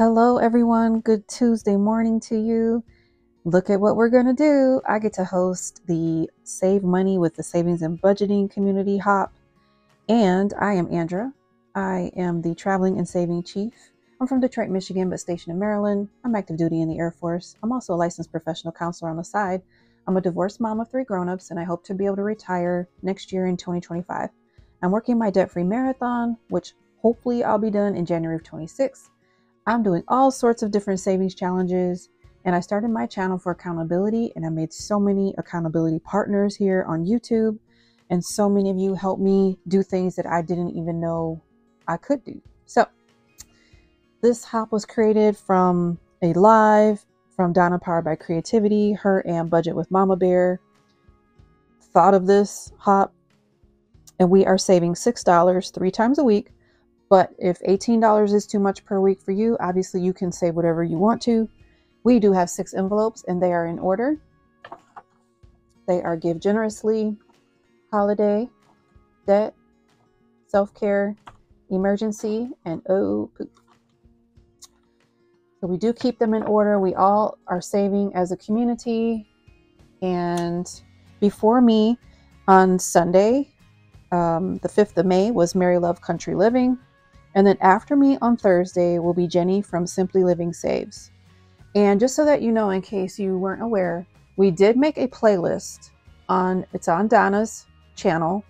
Hello, everyone. Good Tuesday morning to you. Look at what we're going to do. I get to host the Save Money with the Savings and Budgeting Community Hop. And I am Andra. I am the Traveling and Saving Chief. I'm from Detroit, Michigan, but stationed in Maryland. I'm active duty in the Air Force. I'm also a licensed professional counselor on the side. I'm a divorced mom of three grown-ups, and I hope to be able to retire next year in 2025. I'm working my debt-free marathon, which hopefully I'll be done in January of 26. I'm doing all sorts of different savings challenges, and I started my channel for accountability, and I made so many accountability partners here on YouTube, and so many of you helped me do things that I didn't even know I could do. So, this hop was created from a live from Donna Powered by Creativity, her and Budget with Mama Bear. Thought of this hop, and we are saving $6 three times a week. But if $18 is too much per week for you, obviously you can save whatever you want to. We do have six envelopes, and they are in order. They are Give Generously, Holiday, Debt, Self Care, Emergency, and Oh Poop. So we do keep them in order. We all are saving as a community. And before me on Sunday, um, the 5th of May, was Mary Love Country Living. And then after me on Thursday will be Jenny from Simply Living Saves. And just so that you know, in case you weren't aware, we did make a playlist on it's on Donna's channel.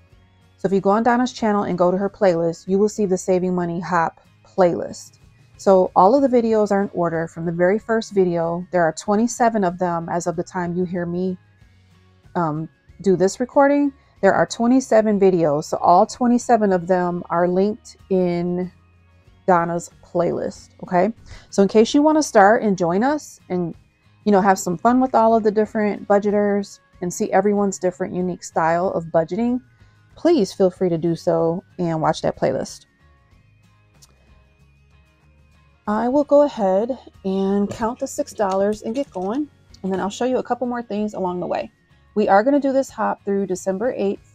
So if you go on Donna's channel and go to her playlist, you will see the Saving Money Hop playlist. So all of the videos are in order from the very first video. There are 27 of them as of the time you hear me um, do this recording. There are 27 videos. So all 27 of them are linked in Donna's playlist. Okay. So in case you want to start and join us and, you know, have some fun with all of the different budgeters and see everyone's different unique style of budgeting, please feel free to do so and watch that playlist. I will go ahead and count the $6 and get going. And then I'll show you a couple more things along the way. We are going to do this hop through December 8th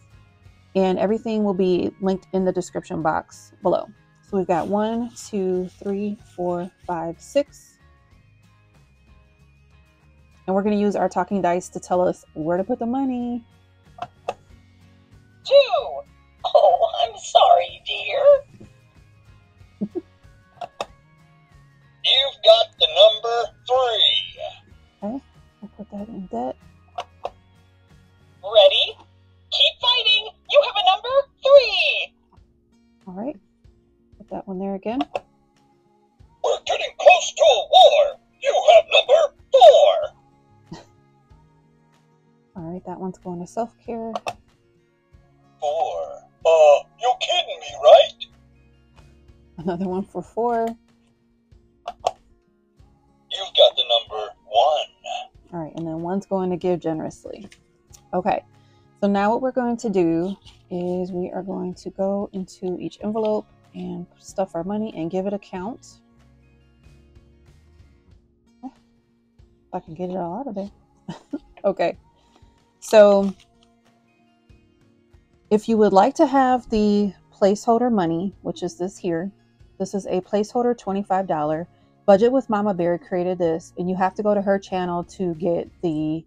and everything will be linked in the description box below. We've got one, two, three, four, five, six. And we're going to use our talking dice to tell us where to put the money. Two. That one's going to self care. Four. Uh, you kidding me, right? Another one for four. You've got the number one. All right, and then one's going to give generously. Okay, so now what we're going to do is we are going to go into each envelope and stuff our money and give it a count. If I can get it all out of there. okay, so if you would like to have the placeholder money, which is this here, this is a placeholder $25. Budget with Mama Bear created this, and you have to go to her channel to get the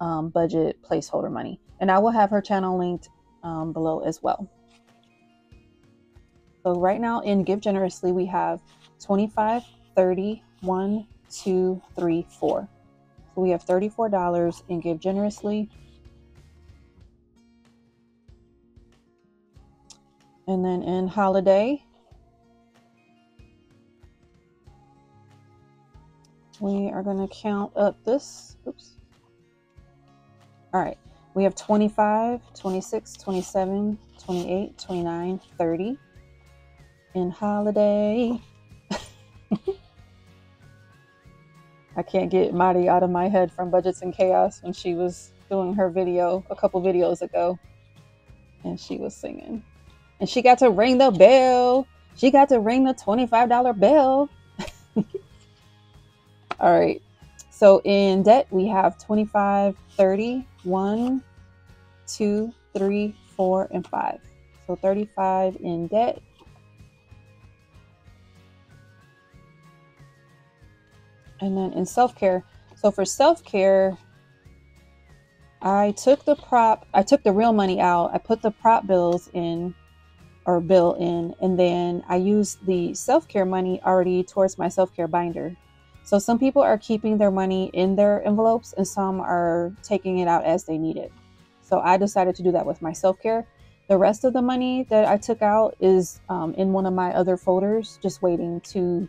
um, budget placeholder money. And I will have her channel linked um, below as well. So right now in Give Generously, we have 25, 30, 1, 2, 3, 4. So we have $34 in Give Generously. And then in Holiday, we are going to count up this. Oops. All right. We have 25, 26, 27, 28, 29, 30 in holiday. I can't get Marty out of my head from Budgets and Chaos when she was doing her video a couple videos ago. And she was singing. And she got to ring the bell. She got to ring the $25 bell. All right. So in debt, we have 25, 30, 1, 2, 3, 4, and 5. So 35 in debt. And then in self care, so for self care, I took the prop, I took the real money out, I put the prop bills in or bill in, and then I use the self care money already towards my self care binder. So some people are keeping their money in their envelopes and some are taking it out as they need it. So I decided to do that with my self care. The rest of the money that I took out is um, in one of my other folders, just waiting to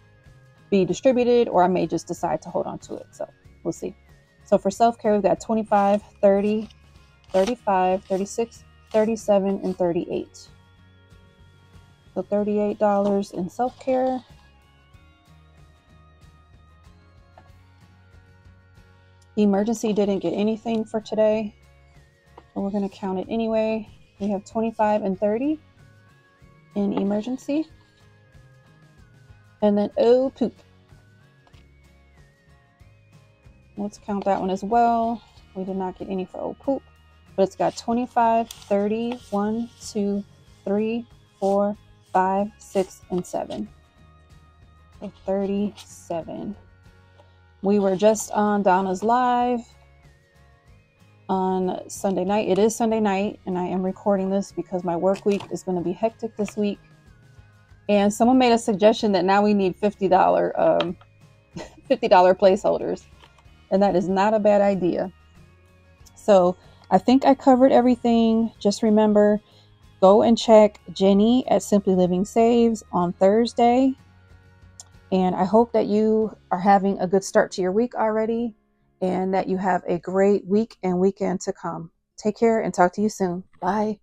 be distributed, or I may just decide to hold on to it. So we'll see. So for self care, we've got 25, 30, 35, 36, 37, and 38. So $38 in self care. Emergency didn't get anything for today, but we're going to count it anyway. We have 25 and 30 in emergency. And then, oh, poop. Let's count that one as well. We did not get any for oh, poop, but it's got 25, 30, 1, 2, 3, 4, 5, 6, and 7. So 37. We were just on Donna's live on Sunday night. It is Sunday night, and I am recording this because my work week is going to be hectic this week. And someone made a suggestion that now we need $50 um, $50 placeholders, and that is not a bad idea. So I think I covered everything. Just remember, go and check Jenny at Simply Living Saves on Thursday. And I hope that you are having a good start to your week already and that you have a great week and weekend to come. Take care and talk to you soon. Bye.